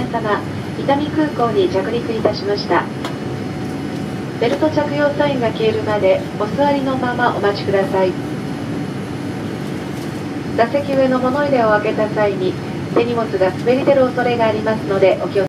皆様伊丹空港に着陸いたしました。ベルト着用サインが消えるまでお座りのままお待ちください。座席上の物入れを開けた際に手荷物が滑り出る恐れがありますのでお気を